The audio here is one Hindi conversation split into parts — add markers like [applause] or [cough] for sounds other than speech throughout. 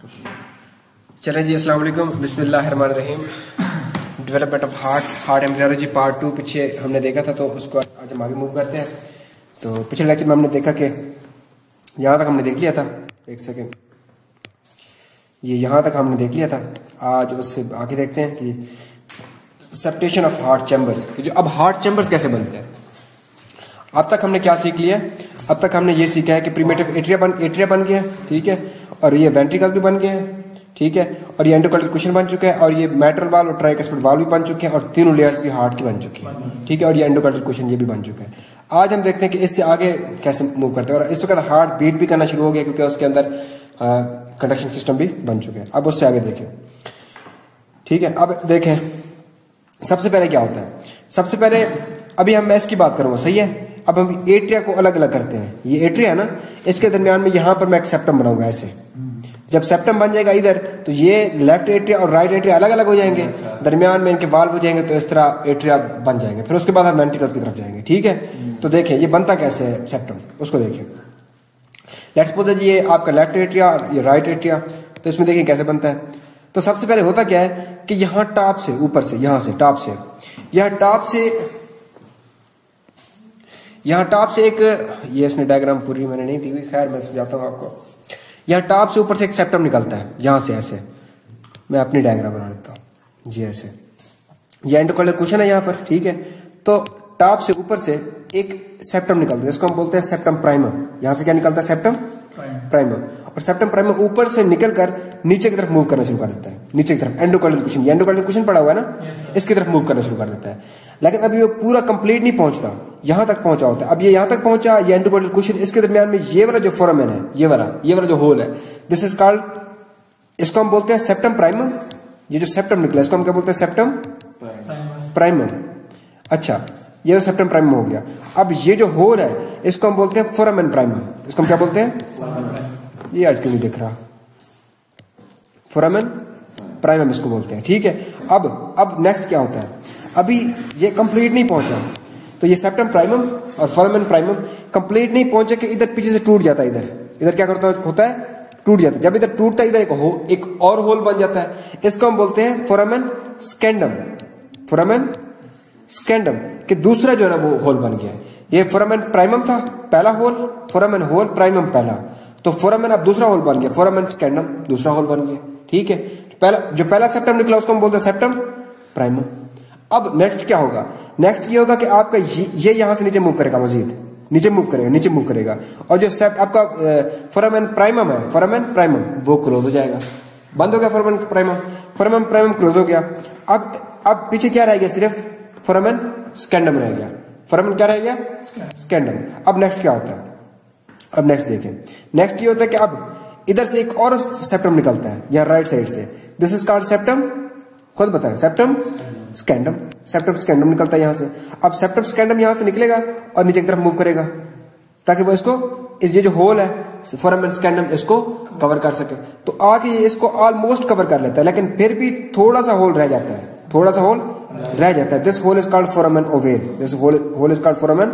चलें जी, अस्सलाम बिस्मिल्लाहिर्रहमानिर्रहीम। Development of heart heart embryology part two पीछे हमने देखा था तो उसको आज हम आगे मूव करते हैं। तो पिछले लेक्चर में हमने देखा कि यहाँ तक हमने देख लिया था, एक सेकेंड ये यहाँ तक हमने देख लिया था। आज उससे आगे देखते हैं कि सेप्टेशन ऑफ़ हार्ट चैम्बर्स जो अब हार्ट चैम्बर्स कैसे बनते हैं। अब तक हमने क्या सीख लिया? अब तक हमने ये सीखा है कि प्रीमेटिव एट्रिया बन एट्रिया बन गया, ठीक है? और ये वेंट्रिकल भी बन गया है, ठीक है? और ये एंडोकल्टर क्वेश्चन बन चुका है, और ये मेट्रल वाल और ट्राइकस्पिड वाल भी बन चुके हैं, और तीनों लेयर्स भी हार्ट की बन चुकी है, ठीक है? और ये एंडोकल्टर क्वेश्चन ये भी बन चुका है। आज हम देखते हैं कि इससे आगे कैसे मूव करते हैं, और इस वक्त हार्ट बीट भी करना शुरू हो गया, क्योंकि उसके अंदर कंडक्शन सिस्टम भी बन चुके हैं। अब उससे आगे देखें, ठीक है? अब देखें, सबसे पहले क्या होता है? सबसे पहले, अभी हम मैं इसकी बात करूँगा, सही है? अब हम एट्रिया को अलग अलग करते हैं। ये एट्रिया है ना? इसके दरमियान में यहाँ पर मैं एक सेप्टम बनाऊँगा ऐसे। जब सेप्टम बन जाएगा इधर तो ये लेफ़्ट एट्रिया और राइट एट्रिया अलग अलग हो जाएँगे दरमियान में इनके वाल्व हो जाएँगे तो इस तरह एट्रिया बन जाएँगे। फिर उसके बाद हम वेंट्रिकल्स की तरफ़ जाएँगे ठीक है? तो देखें ये बनता कैसे है सेप्टम उसको देखें लेट्स सपोज़ ये आपका लेफ़्ट एट्रिया और ये राइट एट्रिया तो इसमें देखिए कैसे बनता है। तो सबसे पहले होता क्या है कि यहाँ टॉप से ऊपर से यहाँ से टॉप से। यहाँ टॉप से यहाँ टॉप से एक ये इसने डायग्राम पूरी मैंने नहीं दी हुई खैर मैं समझाता हूँ आपको। यहाँ टॉप से ऊपर से एक सेप्टम निकलता है यहाँ से ऐसे। मैं अपनी डायग्राम बना लेता हूँ। जी ऐसे। ये एंडोकॉलर क्वेश्चन है यहाँ पर ठीक है? तो टॉप से ऊपर से एक सेप्टम निकलता है इसको हम बोलते हैं सेप्टम प्राइमम। यहाँ से क्या निकलता है? Septum primum. और सेप्टम प्राइमम ऊपर से निकलकर नीचे की तरफ़ मूव करना शुरू कर देता है। नीचे की तरफ़ एंडोकॉलर क्वेश्चन एंडोकॉलर क्वेश्चन पड़ा हुआ है ना? इसकी तरफ़ मूव करना शुरू कर देता है। लेकिन अभी वो पूरा कंप्लीट नहीं पहुँचता। यहाँ तक पहुँचा होता है। अब ये यहाँ तक पहुँचा, ये एंडोकॉलर क्वेश्चन इसके दरमियान में ये वाला जो फोरमन है ये वाला ये वाला जो होल है दिस इज़ कॉल्ड इसको हम बोलते हैं सेप्टम प्राइमम ये जो सेप्टम निकला, इसको हम क्या बोलते हैं? सेप्टम प्राइमम अच्छा ये तो सेप्टम प्राइमम हो गया। अब ये जो होल है, इसको हम बोलते हैं फोरमन प्राइमम इसको हम क्या बोलते हैं? ये आज क्यों नहीं दिख रहा? फोरामेन प्राइमम इसको बोलते हैं। ठीक है, अब अब नेक्स्ट क्या होता है? अभी ये कंप्लीट नहीं पहुँचा। तो ये सेप्टम प्राइमम और फोरामेन प्राइमम कंप्लीट नहीं पहुँचे कि इधर पीछे से टूट जाता है इधर। इधर क्या करता होता है? टूट जाता है। जब इधर टूटता है, इधर एक हो एक और होल बन जाता है। इसको हम बोलते हैं फोरामेन स्कैंडम फोरामेन स्कैंडम कि दूसरा जो है ना, वो होल बन गया ये फोरामेन प्राइमम था, पहला होल फोरामेन होल प्राइमम पहला। तो फोरामेन अब दूसरा होल बन गया। फोरामेन स्कैंडम दूसरा होल बन गया। ठीक है? पहला जो पहला सेप्टम निकला, उसको हम बोलते हैं सेप्टम प्राइमम अब नेक्स्ट क्या होगा? नेक्स्ट ये होगा कि आपका ये यहाँ से नीचे मूव करेगा, मजीद। नीचे मूव करेगा, नीचे मूव करेगा। और जो सेप्ट आपका फोरामेन प्राइमम है फोरामेन प्राइमम वो क्लोज हो जाएगा। बंद हो गया foramen primum foramen primum close हो गया। अब अब पीछे क्या रह गया? सिर्फ़ फोरामेन स्कैंडम रह गया। फोरामेन क्या रह गया? स्कैंडम अब नेक्स्ट क्या होता है? अब नेक्स्ट देखें। नेक्स्ट ये होता है कि अब इधर से एक और सेप्टम निकलता है या राइट साइड से। दिस इज़ कॉल्ड सेप्टम खुद बताएँ सेप्टम स्कैंडम सेप्टम स्कैंडम निकलता है यहाँ से। अब सेप्टम स्कैंडम यहाँ से निकलेगा और नीचे की तरफ़ मूव करेगा। ताकि वो इसको इस ये जो होल है फोरम स्कैंडम इसको कवर कर सके। तो आगे ये इसको ऑलमोस्ट कवर कर लेता है लेकिन फिर भी थोड़ा सा होल रह जाता है। थोड़ा सा होल रह जाता है। This hole is called foramen ovale this hole is called foramen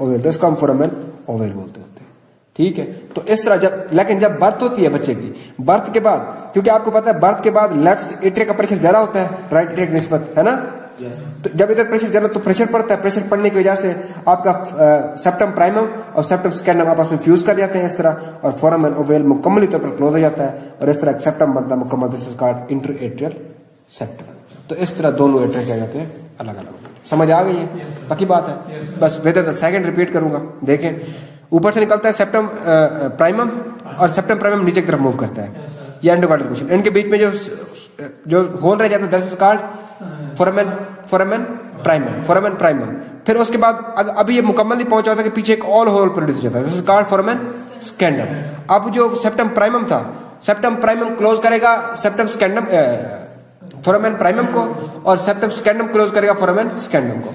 ovale this come foramen ovale बोलते हैं। ठीक है? तो इस तरह जब लेकिन जब बर्थ होती है बच्चे की बर्थ के बाद क्योंकि आपको पता है बर्थ के बाद लेफ़्ट एट्रिया का प्रेशर ज़्यादा होता है राइट एट्रिया की निस्बत है ना? Yes. तो जब इधर प्रेशर ज़्यादा तो प्रेशर पड़ता है प्रेशर पड़ने की वजह से आपका सेप्टम प्राइमम और सेप्टम स्कैंडम आपस में फ्यूज कर जाते हैं इस तरह और फोरम एंड ओवेल मुकम्मली तौर पर क्लोज हो जाता है और इस तरह सेप्टम बनता है मुकम्मल this is called interatrial septum तो इस तरह दोनों एट्रिया क्या जाते हैं? अलग अलग समझ आ गई है? पक्की बात है? बस वेदर द सेकंड रिपीट करूँगा। देखें। ऊपर से निकलता है सेप्टम प्राइमम और सेप्टम प्राइमम नीचे की तरफ़ मूव करता है। ये एंडोकार्डियल क्वेश्चन इनके बीच में जो जो होल रह जाता है is called foramen foramen primum foramen primum फिर उसके बाद अगर अभी ये मुकम्मल नहीं पहुँचा होता कि पीछे एक ऑल होल प्रोड्यूस हो जाता है। This is called foramen secundum अब जो सेप्टम प्राइमम था सेप्टम प्राइमम क्लोज करेगा सेप्टम स्कैंडम फोरमेन प्राइमम को, और सेप्टम स्कैंडम क्लोज करेगा फोरमेन स्कैंडम को।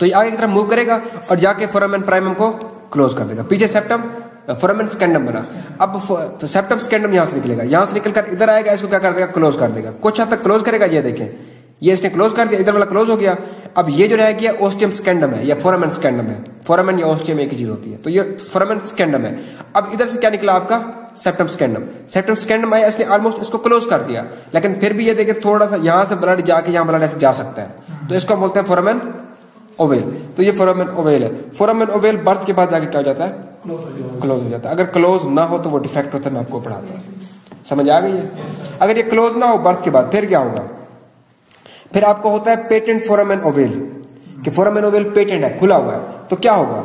तो ये आगे की तरफ़ मूव करेगा, और जाके फोरमेन प्राइमम को क्लोज कर देगा। पीछे सेप्टम फोरमेन स्कैंडम बना। अब सेप्टम स्कैंडम यहाँ से निकलेगा। यहाँ से निकलकर इधर आएगा, इसको क्या कर देगा? क्लोज कर देगा। कुछ हद तक क्लोज करेगा, ये देखें। ये इसने क्लोज कर दिया, इधर वाला क्लोज हो गया। अब ये जो रह गया ओस्टियम स्कैंडम है, या फोरामेन स्कैंडम है। फोरामेन या ओस्टियम एक ही चीज़ होती है। तो ये फोरामेन स्कैंडम है। अब इधर से क्या निकला आपका? सेप्टम स्कैंडम सेप्टम स्कैंडम आया, इसने ऑलमोस्ट इसको क्लोज कर दिया। लेकिन फिर भी ये देखे, थोड़ा सा यहाँ से ब्लड जाके यहाँ ब्लड ऐसे जा सकता है। तो इसको बोलते हैं फोरामेन ओवेल। तो ये फोरामेन ओवेल है। फोरामेन ओवेल बर्थ के बाद जाके क्या हो जाता है? क्लोज हो जाता है। अगर क्लोज ना हो तो वो डिफेक्ट होता है मैं आपको पढ़ाता हूँ। समझ आ गई है? अगर ये क्लोज ना हो बर्थ के बाद फिर क्या होगा? फिर आपको होता है पेटेंट फोरामेन ओवेल कि फोरामेन ओवेल पेटेंट है खुला हुआ है। तो क्या होगा?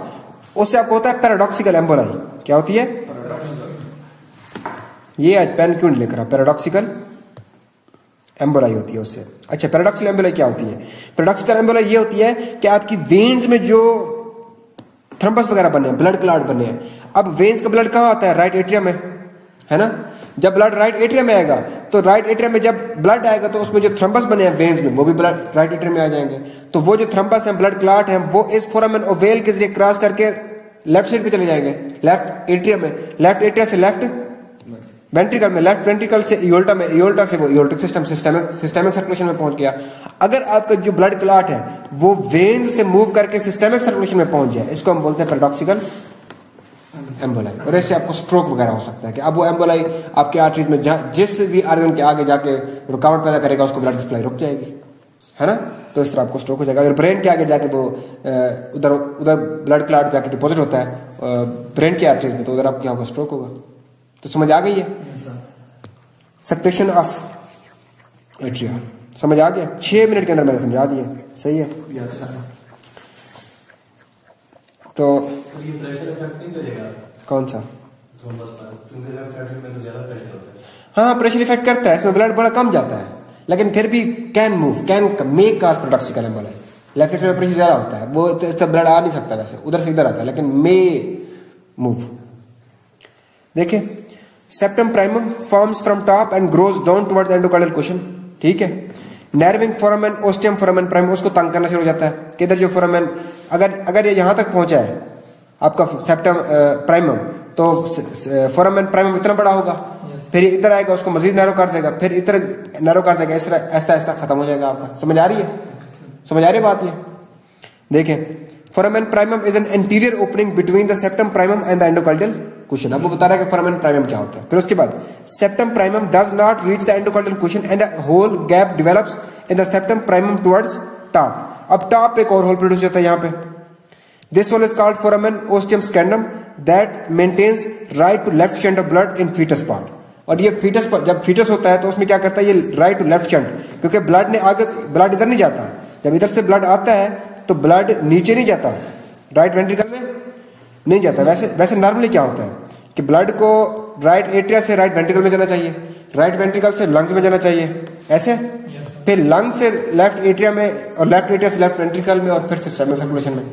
उससे आपको होता है पैराडॉक्सिकल एम्बोलाई क्या होती है? ये आज पेन क्यों नहीं लिख रहा? पैराडॉक्सिकल एम्बोलाई होती है उससे। अच्छा पैराडॉक्सिकल एम्बोलाई क्या होती है? पैराडॉक्सिकल एम्बोलाई ये होती है कि आपकी वेन्स में जो थ्रम्बस वगैरह बने हैं ब्लड क्लाट बने हैं, अब वेन्स का ब्लड कहाँ आता है? राइट एट्रिया में, है ना? जब ब्लड राइट एट्रिया में आएगा तो राइट एट्रिया में जब ब्लड आएगा तो उसमें जो थ्रम्बस बने हैं वेन्स में, वो भी ब्लड राइट एट्रिया में आ जाएँगे। तो वो जो थ्रम्बस है ब्लड क्लाट है, वो इस फोरामेन ओवेल के ज़रिए क्रॉस करके लेफ़्ट साइड पे चले जाएँगे। लेफ़्ट एट्रिया में लेफ़्ट एट्रिया से लेफ़्ट वेंट्रिकल में लेफ़्ट वेंट्रिकल से इोल्टा में इोल्टा से वो aortic system systemic systemic circulation में पहुँच गया। अगर आपका जो ब्लड क्लाट है, वो वेन्स से मूव करके सिस्टमिक सर्कुलेशन में पहुँच जाए, इसको हम बोलते हैं पैराडॉक्सिकल एम्बोलाई और ऐसे आपको स्ट्रोक वगैरह हो सकता है कि अब वो एम्बोलाई आपके आर्टरीज में जहाँ, जिस भी आर्गन के आगे जाके रुकावट पैदा करेगा, उसको ब्लड सप्लाई रुक जाएगी। है ना? तो इस तरह आपको स्ट्रोक हो जाएगा। अगर ब्रेन के आगे जाके वो उधर उधर ब्लड क्लाट जाके डिपॉजिट होता है ब्रेन के आर्टरीज में तो उधर आप क्या होगा? स्ट्रोक होगा। तो समझ आ गई है? सेप्टेशन ऑफ़ एट्रिया समझ आ गया? छह मिनट के अंदर मैंने समझा दिया। सही है? तो कौन सा? हाँ। प्रेशर इफ़ेक्ट करता है इसमें ब्लड बड़ा कम जाता है। लेकिन फिर भी can move can make cause product का बोला लेफ़्ट में प्रेशर ज़्यादा होता है। वो तो ब्लड आ नहीं सकता वैसे। उधर से इधर आता है लेकिन मे मूव देखिए septum primum forms from top and grows down towards endocardial cushion ठीक है? Narrowing foramen ostium foramen prime उसको तंग करना शुरू हो जाता है। किधर जो फोरामेन अगर अगर ये यहाँ तक पहुँचा है आपका सेप्टम प्राइमम तो फोरामेन प्राइमम इतना बड़ा होगा। फिर इधर आएगा उसको मजीद नैरो कर देगा। फिर इधर नैरो कर देगा इस ऐसा ऐसा खत्म हो जाएगा आपका। समझ आ रही है? समझ आ रही है बात ये? देखें foramen primum is an anterior opening between the septum primum and the endocardial cushion वो बता रहा है कि फोरामेन प्राइमम क्या होता है। फिर उसके बाद septum primum does not reach the endocardial cushion and hole gap develops in the septum primum towards top अब टॉप एक और होल प्रोड्यूस होता है यहाँ पे। This hole is called foramen ostium secundum that maintains right to left shunt of blood in fetus part और ये फीटस जब फीटस होता है तो उसमें क्या करता है, ये राइट टू लेफ़्ट शंट क्योंकि ब्लड ने आगे ब्लड इधर नहीं जाता। जब इधर से ब्लड आता है तो ब्लड नीचे नहीं जाता। राइट वेंट्रिकल में नहीं जाता। वैसे वैसे नॉर्मली क्या होता है? कि ब्लड को राइट एट्रिया से राइट वेंट्रिकल में जाना चाहिए राइट वेंट्रिकल से लंग्स में जाना चाहिए। ऐसे? फिर लंग से लेफ़्ट एट्रिया में और लेफ़्ट एट्रिया से लेफ़्ट वेंट्रिकल में और फिर से सर्कुलेशन में।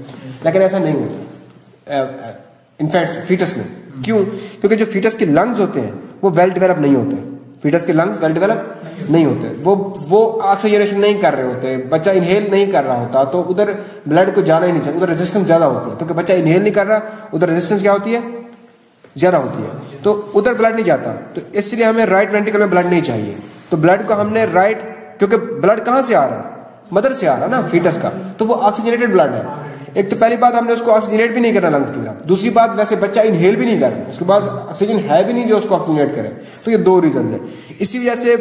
लेकिन ऐसा नहीं होता। इनफैक्ट फीटस में। क्यों? क्योंकि जो फीटस के लंग्स होते हैं वो वेल डेवलप नहीं होते। फीटस के लंग्स वेल डेवलप नहीं होते। वो वो ऑक्सीजनेशन नहीं कर रहे होते बच्चा इनहेल नहीं कर रहा होता तो उधर ब्लड को जाना ही नहीं चाहिए उधर रेजिस्टेंस ज़्यादा होती है। क्योंकि बच्चा इनहेल नहीं कर रहा उधर रेजिस्टेंस क्या होती है? ज़्यादा होती है। तो उधर ब्लड नहीं जाता। तो इसलिए हमें राइट वेंटिकल में ब्लड नहीं चाहिए। तो ब्लड को हमने राइट क्योंकि ब्लड कहाँ से आ रहा है? मदर से आ रहा है ना फीटस का। तो वो ऑक्सीजनेटेड ब्लड है। एक तो पहली बात हमने उसको ऑक्सीजनेट भी नहीं करना लंग्स की तरफ़ दूसरी बात वैसे बच्चा इनहेल भी नहीं कर रहा उसके पास ऑक्सीजन है भी नहीं जो उसको ऑक्सीजनेट करे। तो ये दो रीजन है। इसी वजह से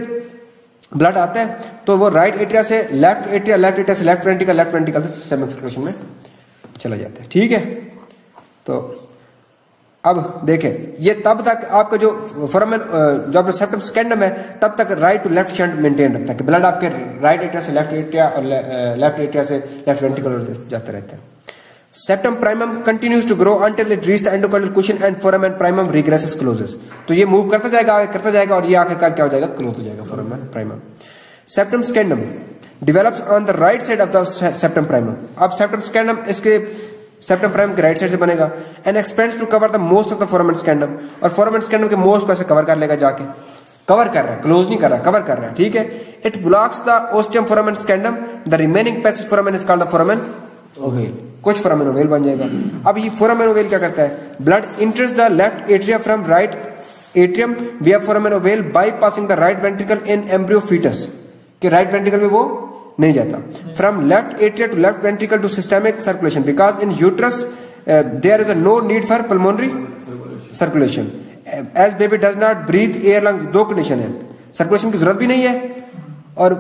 ब्लड आता है। तो वो राइट एट्रिया से लेफ़्ट एट्रिया लेफ़्ट एट्रिया से लेफ़्ट वेंटिकल लेफ़्ट वेंटिकल से सिस्टमिक सर्कुलेशन में चला जाता है। ठीक है? तो अब देखें, ये तब तक आपका जो फोरमेन जो सेप्टम स्कैंडम है, तब तक right to left shunt maintain रखता है कि ब्लड आपके राइट एट्रिया से लेफ़्ट एट्रिया और लेफ़्ट एट्रिया से लेफ़्ट वेंटिकल जाते रहते हैं। Septum primum continues to grow until it reach the endocardial cushion and foramen primum regresses closes तो ये मूव करता जाएगा, आगे करता जाएगा और ये आखिरकार क्या हो जाएगा? क्लोज हो जाएगा foramen primum septum secundum develops on the right side of the septum primum अब सेप्टम स्कैंडम इसके सेप्टम प्राइम के राइट साइड से बनेगा and expands to cover the most of the foramen secundum और फोरामेन स्कैंडम के मोस्ट को ऐसे कवर कर लेगा जाके। कवर कर रहा है क्लोज नहीं कर रहा कवर कर रहा है, ठीक है? It blocks the ostium foramen secundum the remaining passage foramen is called the foramen ovale कुछ फोरामेन ओवेल बन जाएगा। अब ये फोरामेन ओवेल क्या करता है? Blood enters the left atria from right atrium we have foramen ovale bypassing the right ventricle in embryo fetus के राइट वेंट्रिकल में वो नहीं जाता। From left atria to left ventricle to systemic circulation because in uterus there is a no need for pulmonary circulation as baby does not breathe air lung दो कंडीशन है। सर्कुलेशन की ज़रूरत भी नहीं है, और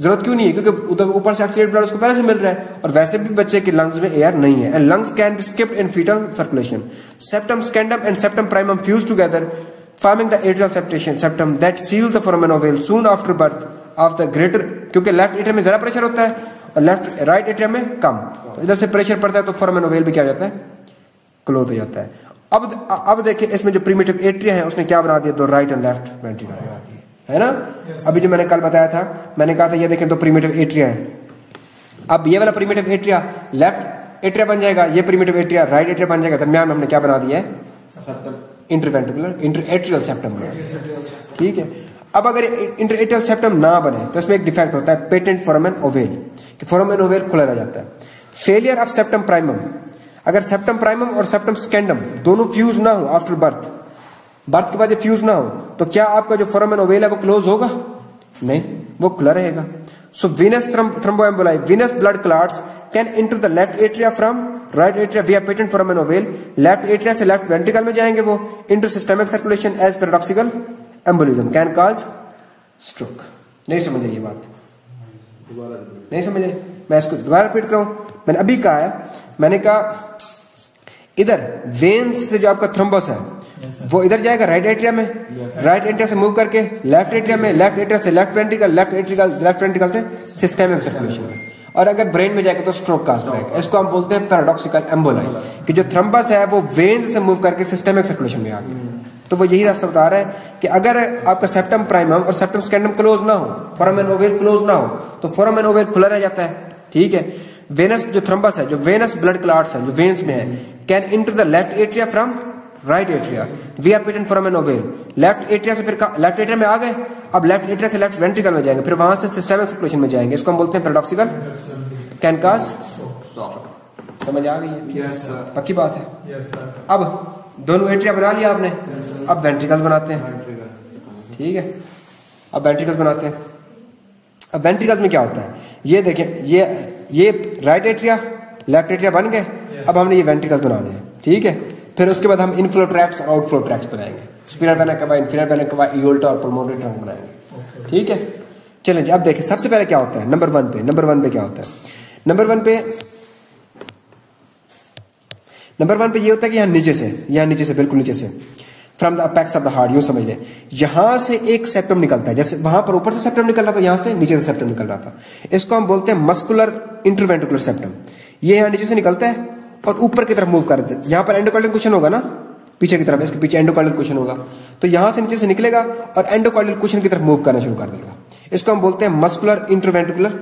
ज़रूरत क्यों नहीं है? क्योंकि उधर ऊपर से ऑक्सीडेंट ब्लड उसको पहले से मिल रहा है, और वैसे भी बच्चे के लंग्स में एयर नहीं है। And lungs can be skipped in fetal circulation septum secundum and septum primum fuse together forming the atrial septation septum that seals the foramen ovale soon after birth. Of the greater क्योंकि लेफ़्ट एट्रियम में ज़्यादा प्रेशर होता है और लेफ़्ट राइट एट्रियम में कम। तो इधर से प्रेशर पड़ता है तो फोरामेन ओवेल भी क्या हो जाता है? क्लोज हो जाता है। अब अब देखिए इसमें जो प्रीमेटिव एट्रिया है उसने क्या बना दिया? दो राइट एंड लेफ़्ट वेंट्रिकल बना दिए। है ना? Yes. अभी जो मैंने कल बताया था मैंने कहा था ये देखें दो प्रीमेटिव एट्रिया है। अब ये वाला प्रीमेटिव एट्रिया लेफ़्ट एट्रिया बन जाएगा ये प्रीमेटिव एट्रिया राइट एट्रिया बन जाएगा दरमियान में हमने क्या बना दिया है? इंटरवेंटिकुलर इंटर एट्रियल सेप्टम बना दिया। ठीक है? अब अगर इंटर सेप्टम ना बने तो इसमें एक डिफेक्ट होता है पेटेंट फोरमेन ओवेल कि फोरमेन ओवेल खुला रह जाता है। फेलियर ऑफ़ सेप्टम प्राइमम अगर सेप्टम प्राइमम और सेप्टम स्कैंडम दोनों फ्यूज ना हो आफ्टर बर्थ बर्थ के बाद ये फ्यूज ना हो तो क्या आपका जो फोरमेन ओवेल है, वो क्लोज होगा? नहीं, वो खुला रहेगा। So venous thromboemboli venous blood clots can enter the left atria from right atria via patent foramen ovale left atria से लेफ़्ट वेंट्रिकल में जाएँगे वो enter systemic circulation as paradoxical embolism can cause stroke नहीं समझे ये बात। नहीं समझे? मैं इसको दोबारा रिपीट करूँ। मैंने अभी कहा है मैंने कहा इधर वेन्स से जो आपका थ्रम्बस है वो इधर जाएगा राइट एट्रिया में? राइट एट्रिया से मूव करके लेफ़्ट एट्रिया में लेफ़्ट एट्रिया से left ventricle left ventricle left ventricle से सिस्टमिक सर्कुलेशन में। और अगर ब्रेन में जाएगा तो स्ट्रोक कास्ट करेगा इसको हम बोलते हैं पैराडॉक्सिकल एम्बोलाई कि जो थ्रम्बस है वो वेन्स से मूव करके सिस्टमिक सर्कुलेशन में आ गया। तो वो यही रास्ता बता रहा है कि अगर आपका सेप्टम प्राइमम और सेप्टम स्कैंडम क्लोज ना हो फोरम एंड ओवेल क्लोज ना हो तो फोरम एंड ओवेल खुला रह जाता है। ठीक है? वेनस जो थ्रम्बस है जो वेनस ब्लड क्लाट्स है जो वेन्स में है can enter the left atria from right atria via patent foramen ovale left atria से फिर लेफ़्ट एट्रिया में आ गए? अब लेफ़्ट एट्रिया से लेफ़्ट वेंट्रिकल में जाएँगे। फिर वहाँ से सिस्टमिक सर्कुलेशन में जाएँगे। इसको हम बोलते हैं पैराडॉक्सिकल कैन काज समझ आ गई है? पक्की बात है? अब दोनों एट्रिया बना लिया आपने। अब वेंट्रिकल्स बनाते हैं। ठीक है? अब वेंट्रिकल्स बनाते हैं। अब वेंट्रिकल्स में क्या होता है? ये देखें ये ये राइट एट्रिया लेफ़्ट एट्रिया बन गए। अब हमने ये वेंट्रिकल्स बनाने हैं ठीक है? फिर उसके बाद हम इनफ्लो ट्रैक्स और आउटफ्लो ट्रैक्स बनाएँगे। स्पिनर वेना के बाद इन्फिनर वेना के बाद इोल्टा और पल्मोनरी ट्रंक बनाएँगे। ठीक है? चलें जी अब देखें सबसे पहले क्या होता है? नंबर वन पे नंबर वन पे क्या होता है? नंबर वन पे नंबर वन पे ये होता है कि यहाँ नीचे से यहाँ नीचे से बिल्कुल नीचे से। From the apex of the heart यूँ समझ ले। यहाँ से एक सेप्टम निकलता है, जैसे वहाँ पर ऊपर से सेप्टम निकल रहा था, यहाँ से नीचे से सेप्टम निकल रहा था। इसको हम बोलते हैं मस्कुलर इंटरवेंटिकुलर सेप्टम ये यहाँ नीचे से निकलता है और ऊपर की तरफ़ मूव कर देते यहाँ पर एंडोकार्डियल क्वेश्चन होगा ना? पीछे की तरफ़, इसके पीछे एंडोकार्डियल क्वेश्चन होगा। तो यहाँ से नीचे से निकलेगा और एंडोकार्डियल क्वेश्चन की तरफ़ मूव करना शुरू कर देगा। इसको हम बोलते हैं मस्कुलर इंटरवेंटिकुलर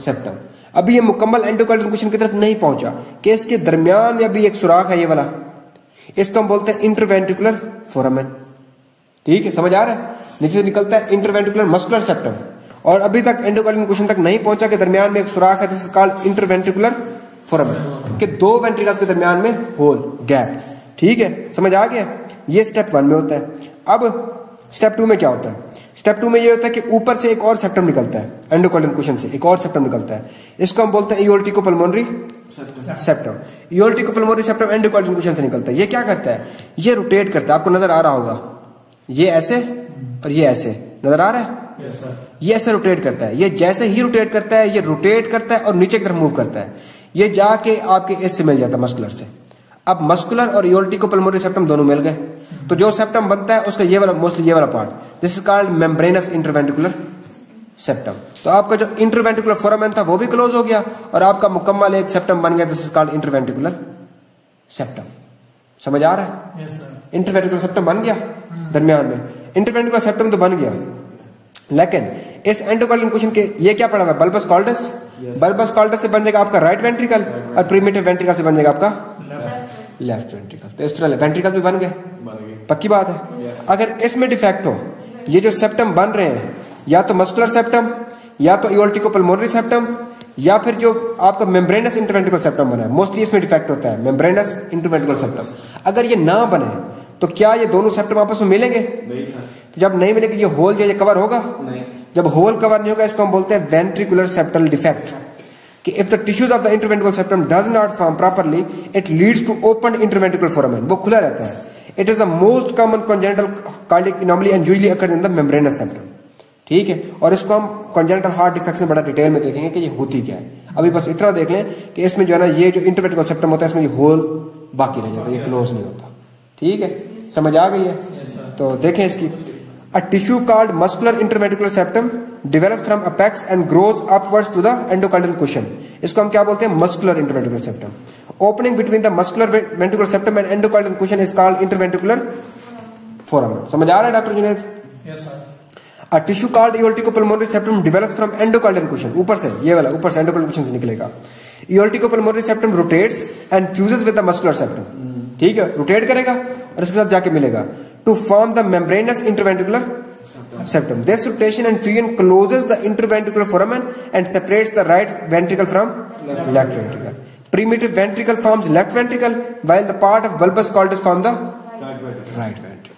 सेप्टम अभी ये मुकम्मल एंडोकार्डियल क्वेश्चन की तरफ़ नहीं पहुँचा। कि इसके दरमियान में अभी एक सुराख है ये वाला। इसको हम बोलते हैं इंटरवेंटिकुलर फोरमेन ठीक है, समझ आ रहा है? नीचे से निकलता है इंटरवेंटिकुलर मस्कुलर सेप्टम और अभी तक एंडोकार्डियल क्वेश्चन तक नहीं पहुँचा के दरमियान में एक सुराख है इंटरवेंटिकुलर फोरमेन के दो वेंट्रिकल्स के दरमियान में होल गैप ठीक है, समझ आ गया? ये स्टेप वन में होता है। अब स्टेप टू में क्या होता है? स्टेप टू में ये होता है कि ऊपर से एक और सेप्टम निकलता है एंडोकार्डियल क्वेश्चन से एक और सेप्टम निकलता है। इसको हम बोलते हैं aorticopulmonary septum aorticopulmonary septum endocardial cushion से निकलता है। ये क्या करता है? ये रोटेट करता है। आपको नज़र आ रहा होगा। ये ऐसे और ये ऐसे। नज़र आ रहा है? Yes, ये ऐसे रोटेट करता है। ये जैसे ही रोटेट करता है ये रोटेट करता है और नीचे की तरफ़ मूव करता है। ये जाके आपके इससे मिल जाता है मस्कुलर से। अब मस्कुलर और योल्टिको पल्मोनरी सेप्टम दोनों मिल गए। तो जो सेप्टम बनता है उसका ये वाला मोस्टली ये वाला part this is called membranous interventricular septum तो आपका जो इंटरवेंटिकुलर फोरामेन था वो भी क्लोज हो गया और आपका मुकम्मल एक सेप्टम बन गया. This is called interventricular septum समझ आ रहा है? इंटरवेंटिकुलर सेप्टम बन गया दरमियान में. इंटरवेंटिकुलर सेप्टम तो बन गया. लेकिन इस एंडोकार्डियल क्वेश्चन के ये क्या पड़ा हुआ है? बल्बस कॉल्डस बल्बस कॉल्डस से बन जाएगा आपका राइट वेंट्रिकल और प्रीमेटिव वेंट्रिकल से बन जाएगा आपका लेफ़्ट वेंट्रिकल तो इस तरह वेंट्रिकल भी बन गए पक्की बात है? अगर इसमें डिफेक्ट हो ये जो सेप्टम बन रहे हैं या तो मस्कुलर सेप्टम या तो इोल्टिको पल्मोनरी सेप्टम या फिर जो आपका मेम्ब्रेनस इंटरवेंटिकल सेप्टम बना है मोस्टली इसमें डिफेक्ट होता है मेम्ब्रेनस इंटरवेंटिकल सेप्टम अगर ये ना बने तो क्या ये दोनों सेप्टम आपस में मिलेंगे? नहीं तो जब नहीं मिलेंगे ये होल जो ये कवर होगा? नहीं। जब होल कवर नहीं होगा इसको हम बोलते हैं वेंट्रिकुलर सेप्टल डिफेक्ट कि if the tissues of the interventricular septum does not form properly it leads to open interventricular foramen वो खुला रहता है। It is the most common congenital cardiac anomaly and usually occurs in the membranous septum ठीक है? और इसको हम कॉन्जेनेटल हार्ट डिफेक्ट में बड़ा डिटेल में देखेंगे कि ये होती क्या है। अभी बस इतना देख लें कि इसमें जो है ना ये जो इंटरवेंटिकल सेप्टम होता है इसमें ये होल बाकी रह जाता है ये क्लोज नहीं होता। ठीक है? समझ आ गई है? तो देखें इसकी। A tissue called muscular interventricular septum develop from apex and grows upwards to the endocardial cushion इसको हम क्या बोलते हैं? Muscular interventricular septum opening between the muscular ventricular septum and endocardial cushion is called interventricular foramen समझ आ रहा है doctor Junaid yes sir a tissue called aorticopulmonary septum develops from endocardial cushion ऊपर से ये वाला ऊपर से एंडोकार्डियल क्वेश्चन निकलेगा। Aorticopulmonary septum rotates and fuses with the muscular septum ठीक है? रोटेट करेगा और इसके साथ जाके मिलेगा। To form the membranous interventricular septum. This rotation and fusion closes the interventricular foramen and separates the right ventricle from left left ventricle. Primitive ventricle forms left ventricle while the part of bulbous cordus form the right ventricle.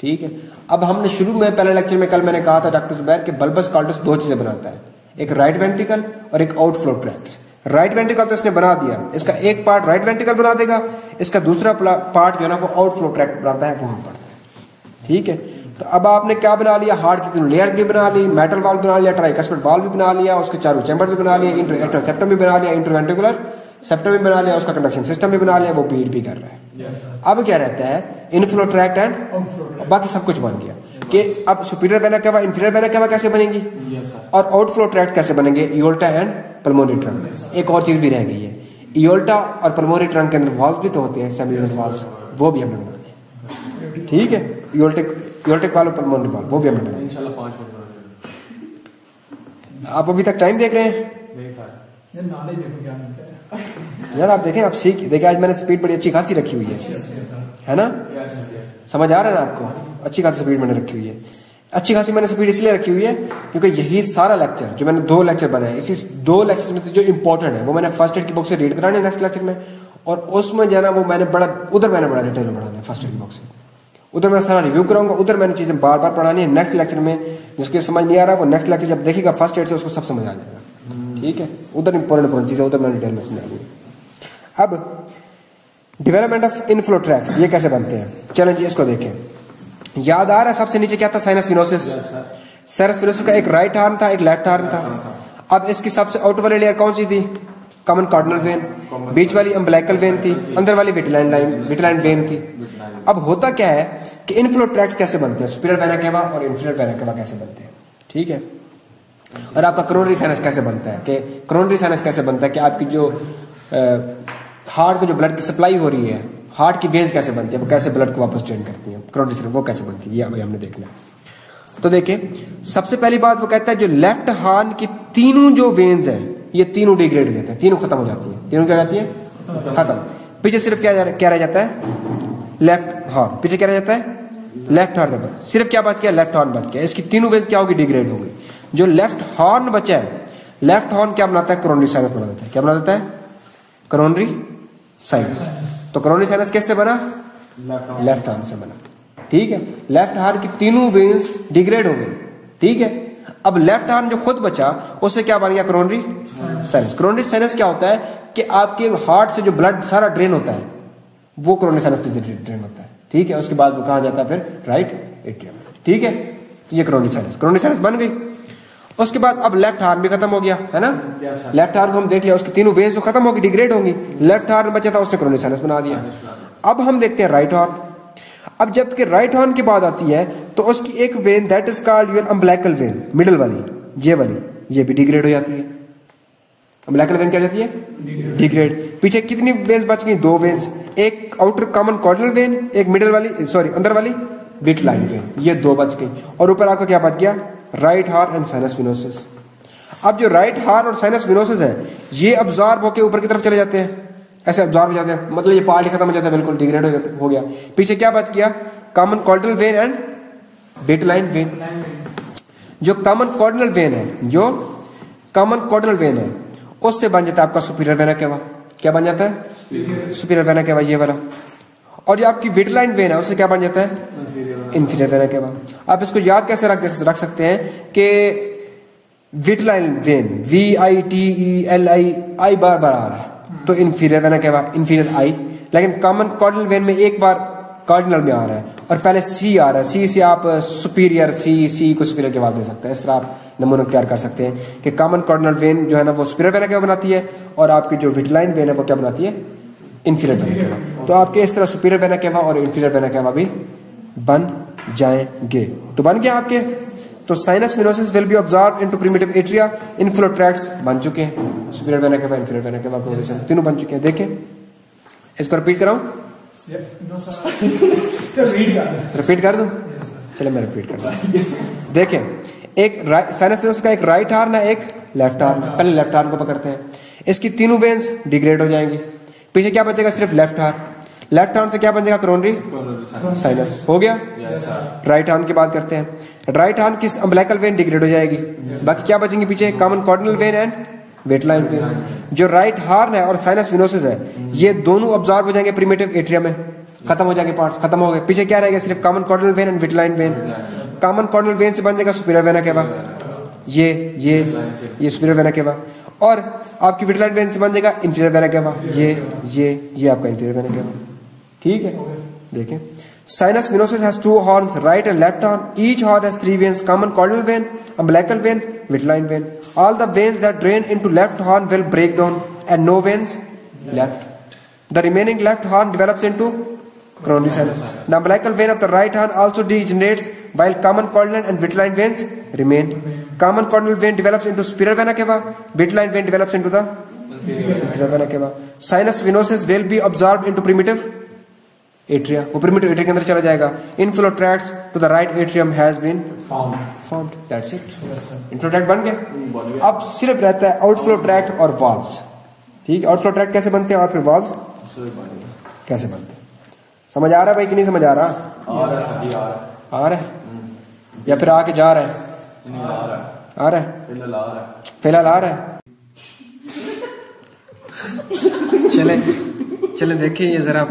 ठीक है अब हमने शुरू में पहले लेक्चर में कल मैंने कहा था डॉक्टर जुबैर कि बल्बस कॉल्टस दो चीज़ें बनाता है एक राइट वेंट्रिकल और एक आउटफ्लो ट्रैक्स राइट वेंट्रिकल तो इसने बना दिया इसका एक पार्ट राइट वेंट्रिकल बना देगा इसका दूसरा पार्ट जो है ना वो आउटफ्लो ट्रैक्ट बनाता है वहाँ है ठीक है तो अब आपने क्या बना लिया? हार्ट की तीनों लेयर भी बना ली मेटल वाल बना लिया ट्राइकस्पेट वाल भी बना लिया उसके चारों चैम्बर भी बना लिया इंटर सेप्टम भी बना लिया इंटरवेंटिकुलर सेप्टम भी बना लिया उसका कंडक्शन सिस्टम भी बना लिया वो बीट भी कर रहा है। अब क्या रहता है? इनफ्लो ट्रैक्ट एंड बाकी सब कुछ बन गया। कि अब superior vena cava inferior vena cava कैसे बनेगी? और आउटफ्लो ट्रैक्ट कैसे बनेंगे? इोल्टा एंड पल्मोनरी ट्रंक एक और चीज़ भी रह गई है। इोल्टा और पल्मोनरी ट्रंक के अंदर वॉल्व भी तो होते हैं सेमिलर वॉल्व वो भी हमने बनाने हैं ठीक है इोल्टिक वाल और पल्मोनरी वाल वो भी हमने बनाने इंशाल्लाह हैं। आप अभी तक टाइम देख रहे हैं? नहीं सर ये नाले देखो क्या मिलता यार आप देखें आप सीख देखिए आज मैंने स्पीड बड़ी अच्छी खासी रखी हुई है। sir. है ना? समझ आ रहा है ना आपको? अच्छी खासी स्पीड मैंने रखी हुई है। अच्छी खासी मैंने स्पीड इसलिए रखी हुई है क्योंकि यही सारा लेक्चर जो मैंने दो लेक्चर बनाए इसी दो लेक्चर में से जो इंपॉर्टेंट है वो मैंने फ़र्स्ट एड की बुक से रीड कराने नेक्स्ट लेक्चर में और उसमें जो है ना वो मैंने बड़ा उधर मैंने बड़ा डिटेल में पढ़ाना है फ़र्स्ट एड की बुक से। उधर मैं सारा रिव्यू कराऊँगा उधर मैंने चीज़ें बार बार पढ़ानी है नेक्स्ट लेक्चर में जिसको समझ नहीं आ रहा वो नेक्स्ट लेक्चर जब देखेगा फ़र्स्ट एड से उसको सब समझ आ जाएगा। ठीक है? उधर इंपॉर्टेंट इंपॉर्टेंट चीज़ें उधर मैंने डिटेल में समझानी है अब डेवलपमेंट ऑफ़ इनफ्लो ट्रैक्स ये कैसे बनते हैं? चलें जी इसको देखें। याद आ रहा है सबसे नीचे क्या था? साइनस फिनोसिस साइनस फिनोसिस का एक राइट हार्म था एक लेफ़्ट हार्म था। अब इसकी सबसे आउट वाली लेयर कौन सी थी? कॉमन कार्डिनल वेन बीच वाली अम्बलाइकल वेन थी अंदर वाली विटलाइन लाइन विटलाइन वेन थी अब होता क्या है कि इनफ्लो ट्रैक्स कैसे बनते हैं? सुपीरियर वेना केवा और इंफीरियर वेना केवा कैसे बनते हैं? ठीक है? और आपका क्रोनरी साइनस कैसे बनता है? कि क्रोनरी साइनस कैसे बनता है? कि आपकी जो हार्ट को जो ब्लड की सप्लाई हो रही है हार्ट की वेज कैसे बनती है? वो कैसे ब्लड को वापस ड्रेन करती है? क्रोनरी साइनस वो कैसे बनती है? ये अभी हमने देखना है। तो देखिए सबसे पहली बात वो कहता है जो लेफ़्ट हार्न की तीनों जो वेन्स हैं ये तीनों डिग्रेड हो जाते हैं तीनों खत्म हो जाती हैं। तीनों क्या हो जाती है? खत्म। पीछे सिर्फ़ क्या क्या रह जाता है? लेफ़्ट हॉर्न पीछे क्या रह जाता है? लेफ़्ट हॉर्न बच सिर्फ़ क्या बच गया? लेफ़्ट हॉर्न बच गया। इसकी तीनों वेज क्या होगी? डिग्रेड होगी। जो लेफ़्ट हॉर्न बचा है लेफ़्ट हॉर्न क्या बनाता है? क्रोनरी साइनस बना देता है। क्या बना देता है? क्रोनरी साइनस तो क्रोनरी साइनस कैसे बना? लेफ़्ट हॉर्न से बना। ठीक है? लेफ़्ट हार्न की तीनों वेन्स डिग्रेड हो गई। ठीक है? अब लेफ़्ट हार्न जो खुद बचा उससे क्या बन गया क्रोनरी? साइनस क्रोनरी साइनस क्या होता है कि आपके हार्ट से जो ब्लड सारा ड्रेन होता है वो क्रोनरी साइनस से ड्रेन होता है। ठीक है? उसके बाद वो कहा जाता है फिर? राइट एट्रियम ठीक है? तो ये क्रोनरी साइनस क्रोनरी साइनस बन गई। उसके बाद अब लेफ़्ट हार्न भी खत्म हो गया है ना? लेफ़्ट हार्न को हम देख लिया उसकी तीनों वेज तो खत्म होगी डिग्रेड होंगी। लेफ़्ट हार्न बचा था उसने क्रोनरी साइनस बना दिया। अब हम देखते हैं राइट हार्न अब जबकि राइट हॉर्न की बात आती है तो उसकी एक vein that is called your umbilical vein middle वाली जे वाली ये भी डिग्रेड हो जाती है। अम्बलैकल वेन क्या जाती है? डिग्रेड पीछे कितनी वेन्स बच गई? दो वेन्स एक आउटर कॉमन कॉर्डिनल वेन एक मिडल वाली सॉरी अंदर वाली विट लाइन वेन ये दो बच गई। और ऊपर आपका क्या बच गया? राइट हार एंड साइनस विनोसिस अब जो राइट हार और साइनस विनोसिस है ये अब्जॉर्ब होकर ऊपर की तरफ़ चले जाते हैं। ऐसे अब्जॉर्ब हो जाते हैं। मतलब ये पार्ट ही खत्म हो जाता है, बिल्कुल डिग्रेड हो जाता हो गया। पीछे क्या बच गया? Common cardinal vein and vitelline vein जो कॉमन कॉर्डिनल वेन है, जो कॉमन कॉर्डिनल वेन है, उससे बन जाता है आपका सुपीरियर वेना केवा क्या बन जाता है? सुपीरियर वेना केवा ये वाला। और जो आपकी विटलाइन वेन है, उससे क्या बन जाता है? इंफीरियर वेना केवा आप इसको याद कैसे रख रख सकते हैं कि vitelline vein V I T E L I I बार बार आ रहा है। तो इन्फीरियर वेना क्या इन्फीरियर आई लेकिन कॉमन कॉर्डिनल वेन में एक बार कार्डिनल में आ रहा है और पहले सी आ रहा है। सी से आप सुपीरियर सी सी को सुपीरियर की आवाज़ दे सकते हैं। इस तरह आप नमूना तैयार कर सकते हैं कि कॉमन कार्डिनल वेन जो है ना, वो सुपीरियर वेना क्या बनाती है और आपकी जो विटलाइन वेन है वो क्या बनाती है? इन्फीरियर वेना केवा तो आपके इस तरह सुपीरियर वेना केवा और इन्फीरियर वेना केवा भी बन जाएँगे। तो बन गया आपके? तो sinus venosus will be observe into primitive atria inflow tracts बन चुके हैं। Superior vena cava inferior vena cava क्लोरेशन तीनों बन चुके हैं। देखें। इसको रिपीट कराऊं? [laughs] रिपीट कर दूँ। चलो मैं रिपीट कर देखें। एक साइनस विनोसिस का एक राइट हार्न है एक लेफ़्ट हार्न पहले लेफ़्ट हार्न को पकड़ते हैं। इसकी तीनों वेन्स डिग्रेड हो जाएँगी। पीछे क्या बचेगा? सिर्फ़ लेफ़्ट हार्न लेफ़्ट हार्न से क्या बन जाएगा क्रोनरी? साइनस हो गया? राइट हार्न की बात करते हैं। राइट हार्न की अम्बलाइकल वेन डिग्रेड हो जाएगी। बाकी क्या बचेंगे पीछे? Common cardinal vein and vitelline vein जो राइट हार्न है और साइनस विनोसिस है ये दोनों ऑब्जॉर्व हो जाएँगे प्रीमेटिव एट्रिया में। खत्म हो जाएँगे पार्ट्स खत्म हो गए। पीछे क्या रहेगा? सिर्फ़ common cardinal vein and vitelline vein common cardinal vein से बन जाएगा सुपीरियर वेना केवा ये ये ये सुपीरियर वेना केवा और आपकी विटलाइन वेन से बन जाएगा इंटीरियर वेना केवा ये ये ये आपका इंटीरियर वेना केवा ठीक है देखें Sinus venosus has two horns, right and left horn. Each horn has three veins: common caudal vein, umbilical vein, midline vein. All the veins that drain into left horn will break down, and no veins left. The remaining left horn develops into coronary sinus. The umbilical vein of the right horn also degenerates, while common caudal and vitelline veins remain. Common caudal vein develops into superior vena cava. Vitelline vein develops into the inferior vena cava. Sinus venosus will be absorbed into primitive atria वो प्रिमिटिव एट्रिया के अंदर चला जाएगा। Inflow tracts to the right atrium has been found that's it inflow tract बन गया। अब सिर्फ़ रहता है आउटफ्लो ट्रैक्ट और वाल्व्स ठीक? है आउटफ्लो ट्रैक्ट कैसे बनते हैं और फिर वाल्व्स कैसे बनते हैं? समझ आ रहा है भाई कि नहीं समझ आ रहा? आ रहा है या फिर आके जा रहा है? आ रहा है। फ़िलहाल आ रहा है। फ़िलहाल आ रहा है? चले चले देखिए ये जरा।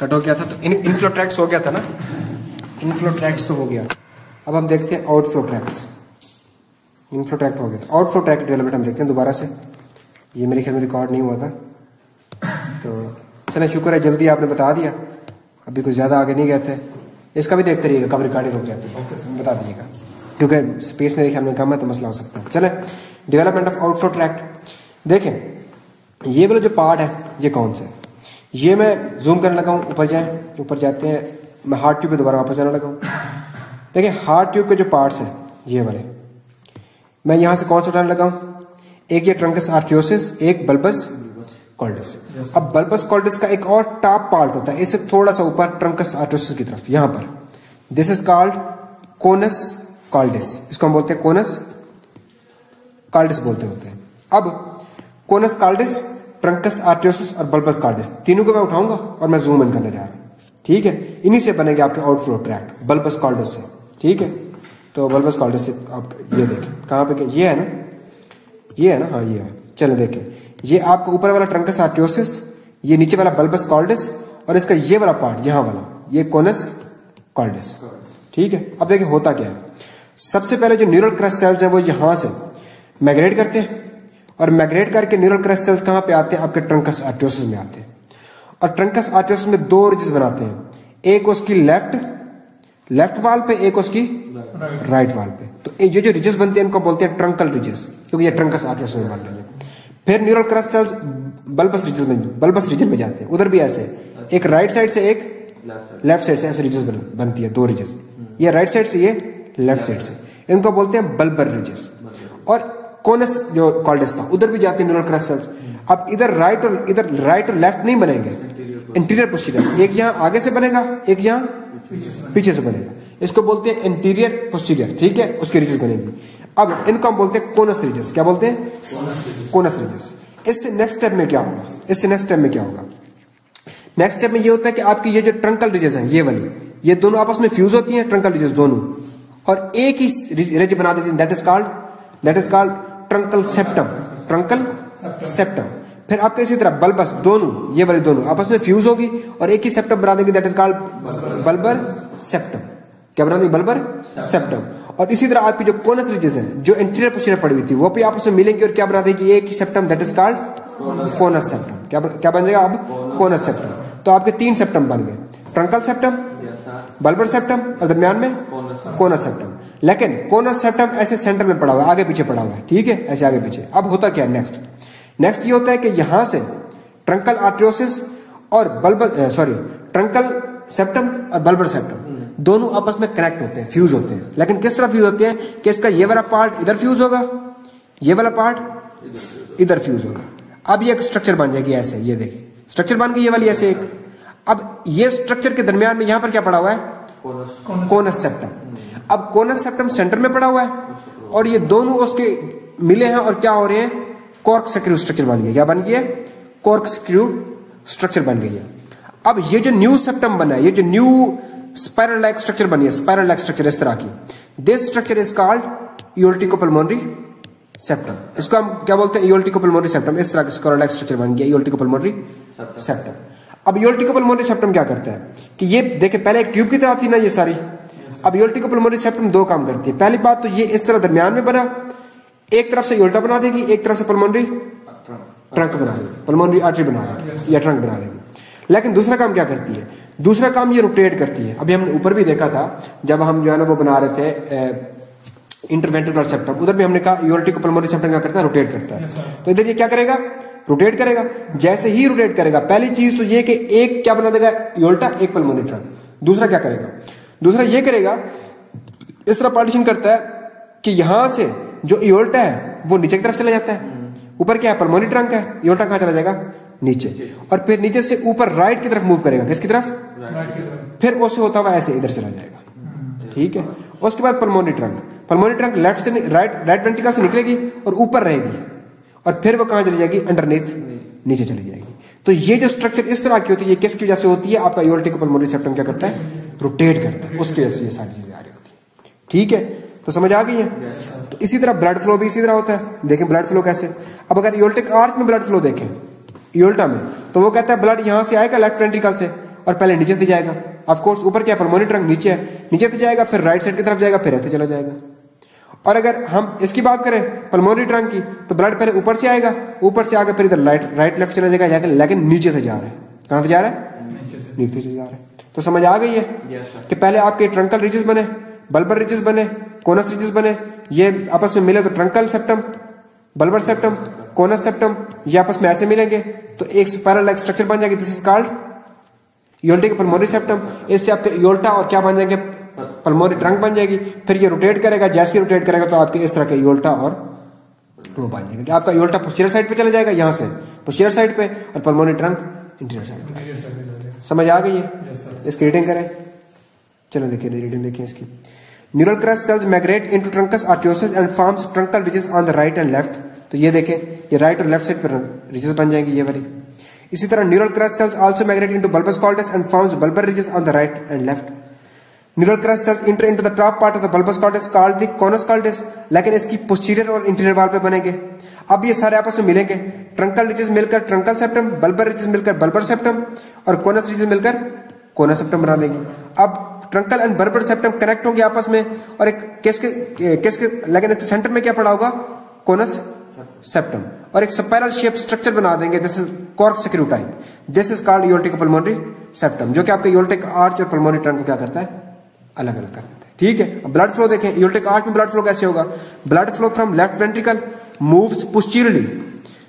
कट हो गया था तो इन इनफ्लो ट्रैक्स हो गया था ना? इनफ्लो ट्रैक्स तो हो गया। अब हम देखते हैं आउटफ्लो ट्रैक्स इनफ्लो ट्रैक्ट हो गया आउटफ्लो ट्रैक डेवलपमेंट हम देखते हैं दोबारा से। ये मेरे ख्याल में रिकॉर्ड नहीं हुआ था। तो चले शुक्र है जल्दी आपने बता दिया। अभी कुछ ज़्यादा आगे नहीं गए थे। इसका भी देखते रहिएगा कब रिकॉर्डिंग रुक जाती है। बता दीजिएगा। क्योंकि स्पेस मेरे ख्याल में कम है तो मसला हो सकता है। चले डेवलपमेंट ऑफ़ आउटफ्लो ट्रैक्ट देखें ये वाला जो पार्ट है ये कौन सा है? ये मैं जूम करने लगा हूँ ऊपर जाए ऊपर जाते हैं मैं हार्ट ट्यूब पे दोबारा वापस जाने लगा हूँ। देखिए हार्ट ट्यूब के जो पार्ट्स हैं ये वाले मैं यहाँ से कौन सा उठाने लगा हूँ? एक ये ट्रंकस आर्टियोसिस एक बल्बस कॉल्डिस अब बल्बस कॉल्डिस का एक और टॉप पार्ट होता है इससे थोड़ा सा ऊपर ट्रंकस आर्टियोसिस की तरफ़ यहाँ पर। This is called conus cordis इसको हम बोलते हैं कोनस कॉल्डिस बोलते होते हैं। अब कोनस कॉल्डिस ट्रंकस आर्टियोसिस और बल्बस कार्डिस तीनों को मैं उठाऊँगा और मैं जूम इन करने जा रहा हूँ। ठीक है? इन्हीं से बनेंगे आपके आउटफ्लो ट्रैक्ट बल्बस कॉल्डिस से। ठीक है? तो बल्बस कॉल्डिस से आप ये देखें। कहाँ पे ये है ना? ये है ना? हाँ ये है। चले, देखें। ये आपका ऊपर वाला ट्रंकस आर्टियोसिस ये नीचे वाला बल्बस कॉल्डिस और इसका ये वाला पार्ट यहाँ वाला। ये कोनस कॉल्डिस ठीक है? अब देखिए होता क्या है? सबसे पहले जो न्यूरल क्रस्ट सेल्स हैं, वो यहाँ से माइग्रेट करते हैं। और माइग्रेट करके न्यूरल क्रस्ट सेल्स कहाँ पे आते हैं? आपके ट्रंकस आर्टियोसिस में आते हैं। और ट्रंकस आर्टियोसिस में दो रिजेस बनाते हैं। एक उसकी लेफ़्ट लेफ़्ट वाल पे एक उसकी राइट वाल पे। तो ये जो रिजेस बनते हैं इनको बोलते हैं ट्रंकल रिजेस क्योंकि ये ट्रंकस आर्टियोसिस में बन रहे हैं। फिर neural crest cells bulbus ridges में बल्बस रीजन में जाते हैं। उधर भी ऐसे। एक राइट साइड से एक लेफ़्ट साइड से ऐसे रिजेस बन, बनती है दो रिजेस ये राइट साइड से ये लेफ़्ट साइड से। इनको बोलते हैं बल्बर रिजेस और कोनस जो कॉल्डिस था, उधर भी जाते हैं न्यूरल क्रस्ट अब इधर राइट और, इधर राइट और लेफ़्ट नहीं बनेंगे। इंटीरियर पोस्टीरियर एक यहाँ आगे से बनेगा, एक यहाँ पीछे से बनेगा। इसको बोलते हैं इंटीरियर पोस्टीरियर ठीक है? उसकी रिजेस बनेगी। अब इनको हम बोलते हैं कोनस रिजेस क्या बोलते हैं? कोनस रिजेस इससे नेक्स्ट स्टेप में क्या होगा? इससे नेक्स्ट स्टेप में क्या होगा? नेक्स्ट स्टेप में ये होता है कि आपकी ये जो ट्रंकल रिजेस है, ये वाली, ये दोनों आपस में फ्यूज होती हैं ट्रंकल रिजेस दोनों। और एक ही रिज बना देती है। That is called that is called truncal septum truncal septum फिर आपके इसी तरह बल्बस दोनों ये वाली दोनों आपस में फ्यूज होगी और एक ही सेप्टम बना देंगे that is called bulbar septum क्या बना देंगे? बल्बर सेप्टम और इसी तरह आपकी जो कोनस रिजेस हैं जो इंटीरियर पोस्टीरियर पड़ी हुई थी वो भी आपस में मिलेंगी और क्या बना देगी? एक ही septum that is called conus septum क्या क्या बन जाएगा अब? कोनस सेप्टम तो आपके तीन सेप्टम बन गए। ट्रंकल सेप्टम बल्बर सेप्टम और दरमियान में कोनस सेप्टम लेकिन कोनस सेप्टम ऐसे सेंटर में पड़ा हुआ है? आगे पीछे पड़ा हुआ है। ठीक है? ऐसे आगे पीछे। अब होता क्या है? नेक्स्ट नेक्स्ट ये होता है कि यहाँ से ट्रंकल आर्ट्रियोसिस और बल्बर सॉरी ट्रंकल सेप्टम और बल्बर सेप्टम दोनों आपस में कनेक्ट होते हैं फ्यूज होते हैं। लेकिन किस तरह फ्यूज होते हैं? कि इसका ये वाला पार्ट इधर फ्यूज होगा ये वाला पार्ट इधर फ्यूज होगा। अब ये एक स्ट्रक्चर बन जाएगी ऐसे ये देखिए स्ट्रक्चर बन गई ये वाली ऐसे एक। अब ये स्ट्रक्चर के दरमियान में यहाँ पर क्या पड़ा हुआ है? कोनस सेप्टम अब कोनस सेप्टम सेंटर में पड़ा हुआ है और ये दोनों उसके मिले हैं और क्या हो रहे हैं? कॉर्क स्क्रू स्ट्रक्चर बन गया। क्या बन गया? कॉर्क स्क्रू स्ट्रक्चर बन गई है अब ये जो न्यू सेप्टम बना है ये जो न्यू स्पाइरल लाइक स्ट्रक्चर बनी है स्पाइरल लाइक स्ट्रक्चर इस तरह की। This structure is called aorticopulmonary septum इसको हम क्या बोलते हैं? यूल्टिकोपल्मोनरी सेप्टम इस तरह का लाइक स्ट्रक्चर बन गया यूल्टिकोपल्मोनरी सेप्टम अब यूल्टिकोपल्मोनरी सेप्टम क्या करता है? कि ये देखे पहले एक ट्यूब की तरह थी ना ये सारी। अब यूल्टिकोपल्मोनरी सेप्टम दो काम करती है। पहली बात तो ये इस तरह दरमियान में बना एक तरफ़ से यूल्टा बना देगी एक तरफ़ से पल्मोनरी ट्रंक बना देगी पल्मोनरी आर्टरी बना देगी या ट्रंक बना देगी। लेकिन दूसरा काम क्या करती है? दूसरा काम ये रोटेट करती है। अभी हमने ऊपर भी देखा था जब हम जो है ना वो बना रहे थे इंटरवेंट्रिकुलर सेप्टम उधर भी हमने कहा यूल्टिक पल्मोनरी सेप्टम क्या करता है? रोटेट करता है। तो इधर ये क्या करेगा? रोटेट करेगा। जैसे ही रोटेट करेगा पहली चीज़ तो ये कि एक क्या बना देगा? योल्टा एक पल्मोनरी ट्रंक दूसरा क्या करेगा? दूसरा ये करेगा इस तरह पार्टीशन करता है कि यहाँ से जो योल्टा है वो नीचे की तरफ़ चला जाता है। ऊपर क्या है? पल्मोनरी ट्रंक है। योल्टा कहाँ चला जाएगा? नीचे। और फिर नीचे से ऊपर राइट की तरफ़ मूव करेगा। किसकी तरफ़? फिर उससे होता हुआ ऐसे इधर चला जाएगा। ठीक है? उसके बाद pulmonary trunk pulmonary trunk left से राइट राइट वेंटिकल से निकलेगी और ऊपर रहेगी। और फिर वो कहाँ चली जाएगी? अंडरनेथ नीचे चली जाएगी। तो ये जो स्ट्रक्चर इस तरह की होती है ये किसकी वजह से होती है? आपका यूल्टिक पल्मोनरी सेप्टम क्या करता है? रोटेट करता है। उसकी वजह से ये सारी चीज़ें आ रही होती है। ठीक है? तो समझ आ गई है? तो इसी तरह ब्लड फ्लो भी इसी तरह होता है। देखें ब्लड फ्लो कैसे? अब अगर यूल्टिक आर्थ में ब्लड फ्लो देखें यूल्टा में तो वो कहता है ब्लड यहाँ से आएगा लेफ़्ट वेंट्रिकल से और पहले नीचे से जाएगा। ऑफ़ कोर्स ऊपर क्या पल्मोनरी ट्रंक नीचे है। नीचे से जाएगा, फिर राइट साइड की तरफ़ जाएगा, फिर ऐसे चला जाएगा। और अगर हम इसकी बात करें पल्मोनरी ट्रंक की तो ब्लड पहले ऊपर से आएगा, ऊपर से आकर फिर इधर राइट राइट लेफ़्ट चला जाएगा लेकिन नीचे से जा रहा है। कहाँ से जा रहा है? नीचे से जा रहा है। तो समझ आ गई है? कि पहले आपके ट्रंकल रिजेस बने बल्बर रिजेस बने कोनस रिजेस बने ये आपस में मिले तो truncal septum bulbar septum conus septum ये आपस में ऐसे मिलेंगे। तो एक लाइक स्ट्रक्चर बन जाएगी this is called aortic pulmonary septum इससे आपके योल्टा और क्या बन जाएँगे? पल्मोनरी ट्रंक बन जाएगी। फिर ये रोटेट करेगा जैसे रोटेट करेगा तो आपके इस तरह के योल्टा और वो बन जाएँगे। आपका योल्टा पोस्टीरियर साइड पे चला जाएगा यहाँ से पोस्टीरियर साइड पे और पल्मोनरी ट्रंक इंटीरियर साइड पे। समझ आ गई है? इसकी रीडिंग करें। चलो देखिए रीडिंग देखिए इसकी। Neural crest cells migrate into truncus arteriosus and forms truncal ridges on the right and left तो ये देखें, ये राइट और लेफ़्ट साइड पर रिजेस बन जाएँगी ये वाली। इसी तरह neural crest cells also migrate into bulbus cordis and forms bulbar ridges on the right and left neural crest cells enter into the top part of the bulbus cordis called the conus cordis लेकिन इसकी पोस्टीरियर और इंटीरियर वाल पे बनेंगे। अब ये सारे आपस में मिलेंगे। ट्रंकल रिजेस मिलकर ट्रंकल सेप्टम बल्बर रिजेस मिलकर बल्बर सेप्टम और कोनस रिजेस मिलकर कोनस सेप्टम बना देंगे। अब truncal and bulbar septum connect होंगे आपस में, और एक किसके किसके लेकिन सेंटर में क्या पड़ा होगा? कोनस सेप्टम और एक स्पाइरल शेप स्ट्रक्चर बना देंगे। This is cork screw type this is called aortic pulmonary septum जो कि आपके यूल्टिक आर्च और पल्मोनरी ट्रंक को क्या करता है? अलग अलग कर देता है। ठीक है? ब्लड फ्लो देखें। यूल्टिक आर्च में ब्लड फ्लो कैसे होगा? Blood flow from left ventricle moves posteriorly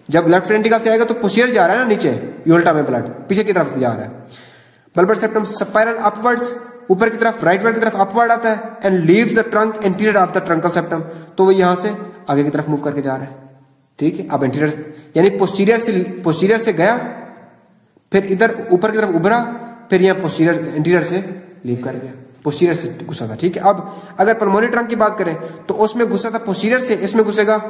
जब लेफ़्ट वेंट्रिकल से आएगा तो पोस्टीरियर जा रहा है ना नीचे? यूल्टा में ब्लड पीछे की तरफ़ जा रहा है। बल्बर सेप्टम स्पाइरल अपवर्ड्स ऊपर की तरफ़ राइट वर्ड की तरफ़ अपवर्ड आता है and leaves the trunk anterior of the truncal septum तो वो यहाँ से आगे की तरफ़ मूव करके जा रहा है। ठीक है? अब इंटीरियर यानी पोस्टीरियर से पोस्टीरियर से गया, फिर इधर ऊपर की तरफ़ उभरा, फिर यहाँ पोस्टीरियर इंटीरियर से लीव कर गया। पोस्टीरियर से घुसा था। ठीक है? अब अगर पल्मोनरी ट्रंक की बात करें तो उसमें घुसा था पोस्टीरियर से, इसमें घुसेगा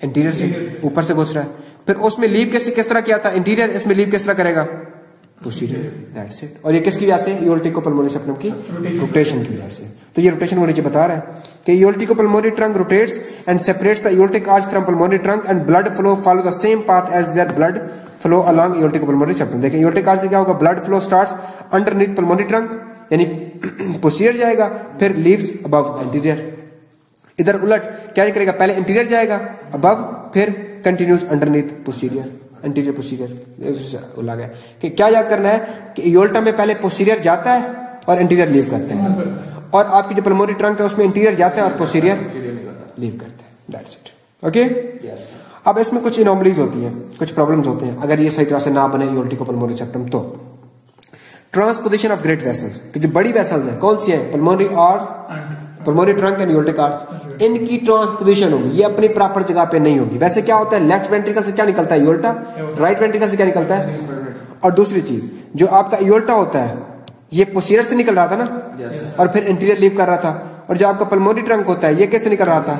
इंटीरियर से, ऊपर से घुस रहा है। फिर उसमें लीव कैसे, किस तरह किया था? इंटीरियर इसमें लीव किस तरह करेगा? पोस्टीरियर दैट्स इट और ये किसकी वजह से? यूल्टिको पल्मोनरी सेप्टम की? रोटेशन की वजह से। तो ये रोटेशन को नीचे बता रहा है कि aortico pulmonary trunk rotates and separates the aortic arch from pulmonary trunk and blood flow follow the same path as their blood flow along aortico pulmonary septum देखिए यूल्टिक आर्च से क्या होगा? Blood flow starts underneath pulmonary trunk यानी [clears throat] पोस्टीरियर जाएगा फिर लीव्स अबव एंटीरियर इधर उलट क्या करेगा? पहले इंटीरियर जाएगा अबव फिर continues underneath posterior anterior posterior बोला गया कि क्या याद करना है कि योल्टा में पहले पोस्टीरियर जाता है और इंटीरियर लीव करता है। और आपकी जो पल्मोनरी ट्रंक है उसमें इंटीरियर जाता है और पोस्टीरियर लीव करता है। दैट्स इट ओके अब इसमें कुछ इनोमलीज होती हैं कुछ प्रॉब्लम्स होते हैं। अगर ये सही तरह से ना बने यूल्टिको पल्मोनरी सेप्टम तो। ट्रांसपोजिशन ऑफ़ ग्रेट वेसल्स कि जो बड़ी वेसल्स हैं कौन सी हैं? पल्मोनरी और pulmonary trunk and aortic arch इनकी ट्रांसपोजिशन होगी ये अपनी प्रॉपर जगह पे नहीं होगी। वैसे क्या होता है लेफ़्ट वेंट्रिकल से क्या निकलता है यूल्टा राइट वेंट्रिकल से क्या निकलता है? और दूसरी चीज़ जो आपका यूल्टा होता है ये पोस्टीरियर से निकल रहा था ना? और फिर इंटीरियर लीव कर रहा था। और जो आपका पल्मोनरी ट्रंक होता है ये कैसे निकल रहा था?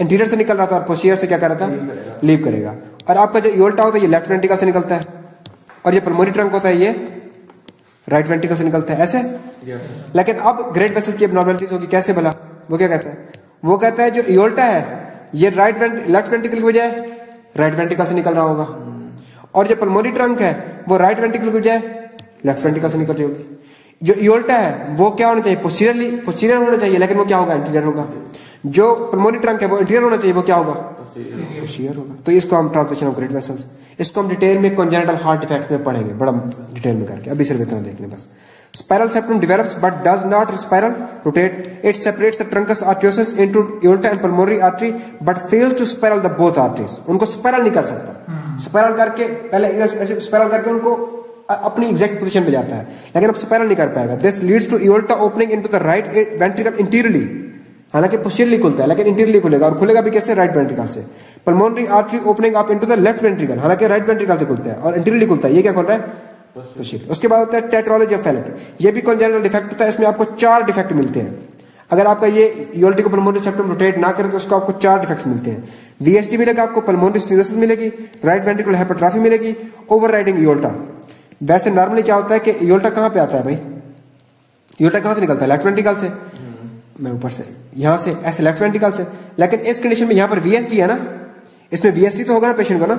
इंटीरियर से। निकल रहा था और पोस्टीरियर से क्या कर रहा था? लीव करेगा। और आपका जो योल्टा होता है ये लेफ़्ट वेंट्रिकल से निकलता है। और ये पल्मोनरी ट्रंक होता है ये राइट वेंट्रिकल से निकलता है। ऐसे? लेकिन अब ग्रेट वेसल्स की एबनॉर्मलिटीज होगी कैसे भला? वो क्या कहता है? वो कहता है, जो योल्टा है, ये राइट लेफ़्ट वेंट्रिकल की बजाय राइट वेंट्रिकल से निकल रहा होगा। और जो पल्मोनरी ट्रंक है, वो राइट वेंट्रिकल की बजाय लेफ़्ट वेंट्रिकल से निकल रही होगी। जो योल्टा है, वो क्या होना चाहिए? पोस्टीरियरली पोस्टीरियर होना चाहिए, लेकिन वो क्या होगा? इंटीरियर होगा। जो पल्मोनरी ट्रंक है, वो इंटीरियर होना चाहिए, वो क्या होगा? पोस्टीरियर होगा। तो इसको हम ट्रांसलेशन ऑफ़ ग्रेट वेसल्स इसको हम डिटेल में कॉन्जेनिटल हार्ट डिफेक्ट्स में पढ़ेंगे, बड़ा डिटेल में करके। अभी सिर्फ़ इतना देख लें बस। Spiral septum develops but does not spiral, rotate. It separates the truncus arteriosus into aorta and pulmonary artery, but fails to spiral the both arteries. उनको spiral नहीं कर सकता। Spiral करके, पहले ऐसे spiral करके उनको अपनी एग्जैक्ट पोजीशन पे जाता है। लेकिन अब स्पाइरल नहीं कर पाएगा। This leads to aorta opening into the right ventricle anteriorly हालाँकि पोस्टीरियरली खुलता है, लेकिन इंटीरियरली खुलेगा। और खुलेगा भी कैसे? राइट वेंट्रिकल से। Pulmonary artery opening up into the left ventricle हालाँकि राइट वेंट्रिकल से खुलता है और इंटीरियरली खुलता है। ये क्या खोल रहा है? पोस्टीरियर उसके बाद होता है टेट्रोलॉजी ऑफ़ फैलेट ये भी कॉन्जेनिटल डिफेक्ट होता है इसमें आपको चार डिफेक्ट मिलते हैं। अगर आपका ये यूल्टिको पल्मोनरी सेप्टम रोटेट ना करे तो उसको आपको चार डिफेक्ट्स मिलते हैं। वीएसटी मिलेगा आपको पल्मोनरी स्टीरोसिस मिलेगी राइट वेंट्रिकल हाइपरट्रॉफी मिलेगी ओवर राइडिंग योल्टा वैसे नॉर्मली क्या होता है कि योल्टा कहाँ पे आता है भाई? योल्टा कहाँ से निकलता है? लेफ़्ट वेंट्रिकल से। मैं ऊपर से यहाँ से ऐसे लेफ़्ट वेंट्रिकल से। लेकिन इस कंडीशन में यहाँ पर वीएसटी है ना? इसमें वीएसटी तो होगा ना पेशेंट को ना?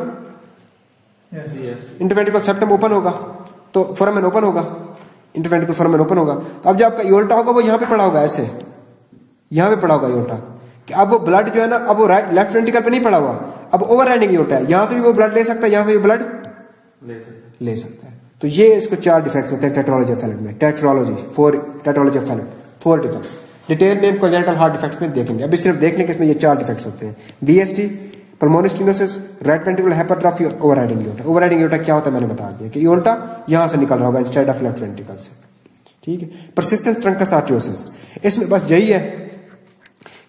इंटरवेंट्रिकल सेप्टम ओपन होगा। तो फोरामेन ओपन होगा। इंटरवेंट्रिकल फोरामेन ओपन होगा। तो अब जो आपका योल्टा होगा वो यहाँ पे पड़ा होगा ऐसे। यहाँ पे पड़ा होगा योल्टा कि अब वो ब्लड जो है ना अब वो राइट लेफ़्ट वेंट्रिकल पे नहीं पड़ा हुआ। अब ओवर राइडिंग योल्टा है। यहाँ से भी वो ब्लड ले सकता है यहाँ से भी ब्लड ले सकता है। तो ये इसको चार डिफेक्ट होते हैं टेट्रोलॉजी ऑफ़ फैलेट में। Tetralogy four tetralogy of Fallot four defect detail में कॉन्जेंटल हार्ट डिफेक्ट्स में देखेंगे। अभी सिर्फ़ देखने के इसमें ये चार डिफेक्ट्स होते हैं। VSD stenosis right ventricular hypertrophy और ओवरराइडिंग योटा ओवरराइडिंग योटा क्या होता है? मैंने बता दिया कि योल्टा यहाँ से निकल रहा होगा इंस्टेड ऑफ़ लेफ़्ट वेंट्रिकल से। ठीक है? परसिस्टेंस ट्रंकस आर्टियोसिस इसमें बस यही है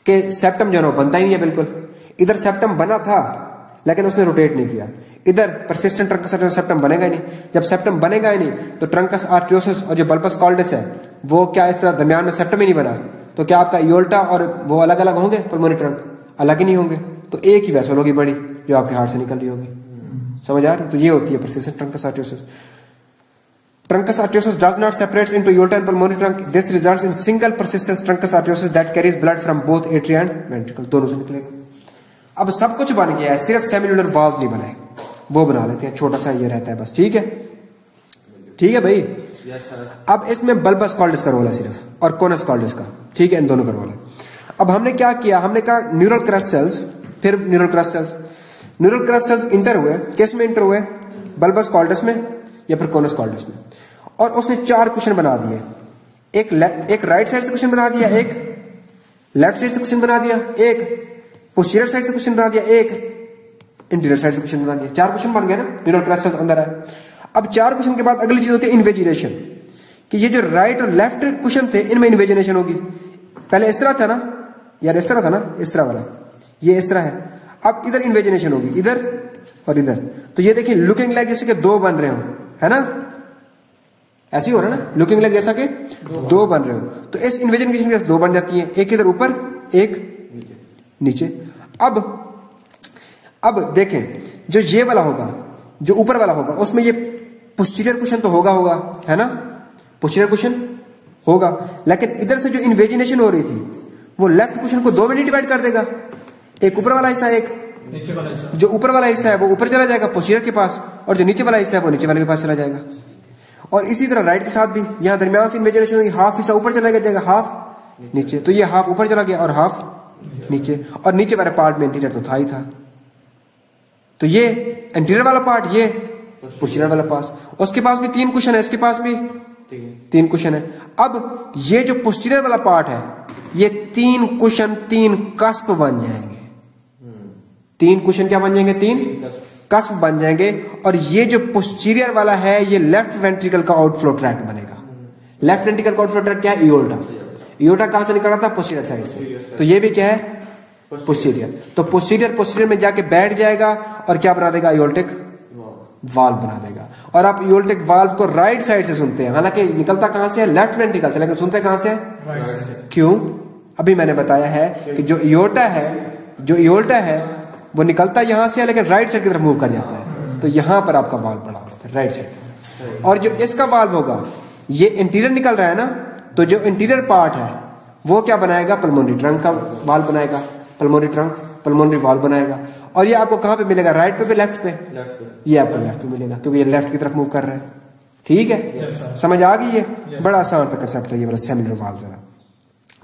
कि सेप्टम जो है बनता ही नहीं है बिल्कुल। इधर सेप्टम बना था, लेकिन उसने रोटेट नहीं किया। इधर परसिस्टेंट ट्रंकस आर्टियोसिस सेप्टम बनेगा ही नहीं। जब सेप्टम बनेगा ही नहीं तो ट्रंकस आर्टियोसिस और जो बल्बस कॉल्डिस है, वो क्या इस तरह दरमियान में सेप्टम ही नहीं बना? तो क्या आपका योल्टा और वो अलग अलग होंगे? पल्मोनरी ट्रंक अलग ही नहीं होंगे। तो एक ही वैसल होगी बड़ी जो आपके हार्ट से निकल रही होगी समझ आ रही तो ये होती है truncus arteriosus truncus arteriosus does not separate into aorta and pulmonary trunk this results in single persistent truncus arteriosus that carries blood from both atria and ventricle दोनों से निकलेगा अब सब कुछ बन गया है सिर्फ़ सेमिलुलर वाल्व नहीं बनाए वो बना लेते हैं छोटा सा ये रहता है बस ठीक है ठीक है भाई yes, अब इसमें बल्बस कॉल्डिस का रोल है सिर्फ़ और कोनस कॉल्डिस का ठीक है इन दोनों का रोल है अब हमने क्या किया हमने कहा न्यूरल क्रस्ट सेल्स फिर neural crest cells neural crest cells enter हुए किसमें इंटर हुए बल्बस कॉल्डस में या फिर कोनस कॉल्डस में? और उसने चार क्वेश्चन बना दिए। एक एक राइट साइड से क्वेश्चन बना दिया, एक लेफ़्ट साइड से क्वेश्चन बना दिया, एक पोस्टीरियर साइड से क्वेश्चन बना दिया, एक इंटीरियर साइड से क्वेश्चन बना दिया। चार क्वेश्चन बन गए ना? न्यूरल क्रस्ट सेल्स अंदर है अब चार क्वेश्चन के बाद अगली चीज़ होती है इन्वेजिनेशन कि ये जो राइट और लेफ़्ट क्वेश्चन थे, इनमें इन्वेजिनेशन होगी। पहले इस तरह था ना? यार इस तरह था ना? इस तरह वाला। ये इस तरह है। अब इधर इन्वेजिनेशन होगी इधर और इधर। तो ये देखिए लुकिंग लाइक जैसे कि दो बन रहे हो है ना? ऐसे ही हो रहा है ना? लुकिंग लाइक जैसा कि दो, दो बन रहे हो। तो इस इन्वेजिनेशन के दो बन जाती है एक इधर ऊपर एक नीचे। अब अब देखें जो ये वाला होगा जो ऊपर वाला होगा उसमें ये पुस्टीरियर क्वेश्चन तो होगा होगा है ना? पुस्टीरियर क्वेश्चन होगा। लेकिन इधर से जो इन्वेजिनेशन हो रही थी वो लेफ़्ट क्वेश्चन को दो में डिवाइड कर देगा। एक ऊपर वाला हिस्सा एक नीचे वाला हिस्सा। जो ऊपर वाला हिस्सा है वो ऊपर चला जाएगा पोस्टीरियर के पास और जो नीचे वाला हिस्सा है वो नीचे वाले के पास चला जाएगा। और इसी तरह राइट के साथ भी यहाँ दरमियान से इमेजिनेशन हुई हाफ़ हिस्सा ऊपर चला जाएगा हाफ़ नीचे। तो ये हाफ़ ऊपर चला गया और हाफ़ नीचे। और नीचे वाला पार्ट में इंटीरियर तो था ही था। तो ये इंटीरियर वाला पार्ट ये पोस्टीरियर वाला पास उसके पास भी तीन क्वेश्चन है इसके पास भी तीन। क्वेश्चन है। अब ये जो पोस्टीरियर वाला पार्ट है ये तीन क्वेश्चन तीन कस्प बन जाएँगे। तीन क्वेश्चन क्या बन जाएँगे? तीन कस्प बन जाएँगे। और ये जो पोस्टीरियर वाला है ये लेफ़्ट वेंट्रिकल का आउटफ्लो ट्रैक्ट बनेगा। लेफ़्ट वेंट्रिकल का आउटफ्लो ट्रैक्ट क्या है? इोल्टा इोल्टा कहाँ से निकल रहा था? पोस्टीरियर साइड से। तो ये भी क्या है? पोस्टीरियर तो पोस्टीरियर पोस्टीरियर में जाके बैठ जाएगा और क्या बना देगा? इोल्टिक वाल्व बना देगा। और आप यूल्टिक वाल्व को राइट साइड से सुनते हैं। हालाँकि निकलता कहाँ से है? लेफ़्ट वेंट्रिकल से। लेकिन सुनते कहाँ से? क्यों? अभी मैंने बताया है कि जो इोटा है जो इोल्टा है वो निकलता है यहाँ से है लेकिन राइट साइड की तरफ़ मूव कर जाता है। तो यहाँ पर आपका वाल्व बड़ा होता है राइट साइड और जो इसका वाल्व होगा ये इंटीरियर निकल रहा है ना तो जो इंटीरियर पार्ट है वो क्या बनाएगा? पल्मोनरी ट्रंक का वाल्व बनाएगा। पल्मोनरी ट्रंक पल्मोनरी वाल्व बनाएगा। और ये आपको कहाँ पे मिलेगा? राइट पे पे? लेफ़्ट पे। ये आपको लेफ़्ट पे मिलेगा क्योंकि ये लेफ़्ट की तरफ़ मूव कर रहा है। ठीक है? समझ आ गई है बड़ा आसान सा कंसेप्ट है ये वाला सेमिनर वाल्व वाला।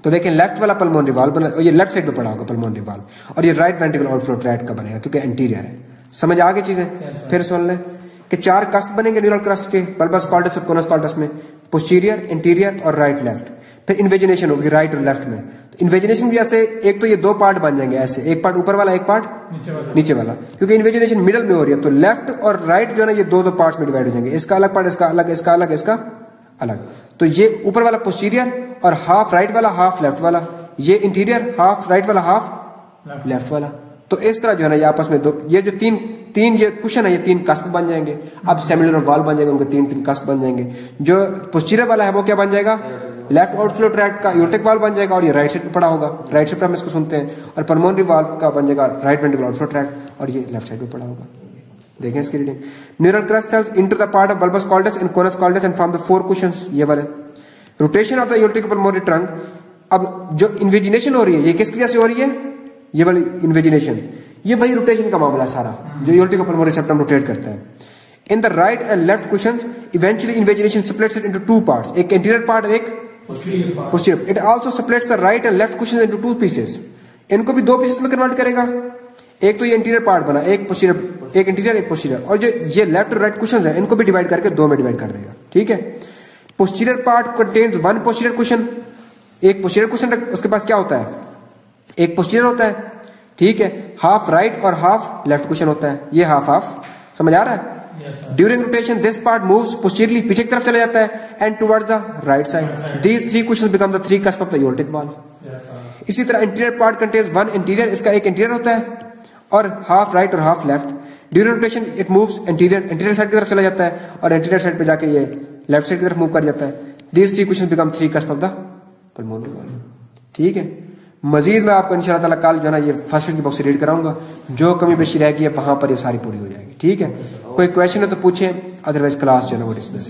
तो देखें लेफ़्ट वाला पल्मोनरी वाल्व बना ये लेफ़्ट साइड पे पड़ा होगा पल्मोनरी वाल्व और ये राइट वेंट्रिकल आउटफ्लो ट्रैक्ट का बनेगा क्योंकि इंटीरियर है। समझ आ गई चीज़ें? फिर सुन लें कि चार कस्ट बनेंगे न्यूरल क्रस्ट के पल्बस कॉल्टस और कोनस कॉल्टस में पोस्टीरियर इंटीरियर और राइट लेफ़्ट फिर इन्वेजिनेशन होगी राइट और लेफ़्ट में। तो इन्वेजिनेशन भी ऐसे एक तो ये दो पार्ट बन जाएँगे ऐसे एक पार्ट ऊपर वाला एक पार्ट नीचे वाला। नीचे वाला। क्योंकि इन्वेजिनेशन मिडल में हो रही है तो लेफ़्ट और राइट जो है ना ये दो दो पार्ट में डिवाइड हो जाएँगे। इसका अलग पार्ट इसका अलग इसका अलग इसका अलग। तो ये ऊपर वाला पोस्टीरियर और हाफ़ राइट वाला हाफ़ लेफ़्ट वाला ये इंटीरियर हाफ़ राइट वाला हाफ़ लेफ़्ट वाला। तो इस तरह जो है ना ये आपस में दो ये जो तीन तीन ये कुशन है ये तीन कस्प बन जाएँगे। अब सेमिलर वाल बन जाएँगे उनके तीन तीन कस्प बन जाएँगे। जो पोस्टीरियर वाला है वो क्या बन जाएगा? लेफ़्ट आउटफ्लो ट्रैक्ट का यूटेक वाल बन जाएगा और ये राइट साइड पे पड़ा होगा। राइट साइड पे हम इसको सुनते हैं। और परमोनरी वाल्व का बन जाएगा राइट वेंट्रिकल आउटफ्लो ट्रैक्ट और ये लेफ़्ट साइड पे पड़ा होगा। देखें इसकी reading neural crest cells into the part of bulbus cordis and conus cordis and form the four cushions ये वाले. Rotation of the aortic pulmonary trunk अब जो इन्वेजिनेशन हो रही है ये किस क्रिया से हो रही है? ये वाली इन्वेजिनेशन ये वही रोटेशन का मामला सारा जो यूटेक पल्मोनरी सेप्टम रोटेट करता है. In the right and left cushions eventually invagination splits it into two parts एक इंटीरियर पार्ट और एक posterior it also splits the right and left cushions into two pieces. इनको भी दो पीसेस में कन्वर्ट करेगा. एक तो ये इंटीरियर पार्ट बना एक पोस्टीरियर एक इंटीरियर एक पोस्टीरियर और जो ये लेफ़्ट और राइट क्वेश्चन है इनको भी डिवाइड करके दो में डिवाइड कर देगा ठीक है? Posterior part contains one posterior cushion एक पोस्टीरियर कुशन उसके पास क्या होता है? एक पोस्टीरियर होता है ठीक है? हाफ़ राइट और हाफ़ लेफ़्ट कुशन होता है। ये हाफ़ हाफ़ समझ आ रहा है? During rotation this part moves posteriorly पीछे की तरफ़ चला जाता है and towards the right side these three cushions become the three cusp of the aortic valve इसी तरह anterior part contains one anterior इसका एक इंटीरियर होता है और हाफ़ राइट और half left during rotation it moves anterior anterior side की तरफ़ चला जाता है और इंटीरियर साइड पे जाके ये लेफ़्ट साइड की तरफ़ मूव कर जाता है. These three cushions become three cusp of the pulmonary valve ठीक है? मजीद मैं आपको इंशाल्लाह ताला कल जो है ना ये फ़र्स्ट की बुक से रीड कराऊँगा. जो कमी बेशी रहेगी, वहाँ पर ये सारी पूरी हो जाएगी. ठीक है? कोई क्वेश्चन है तो पूछें अदरवाइज़ क्लास जो है ना वो डिसमिस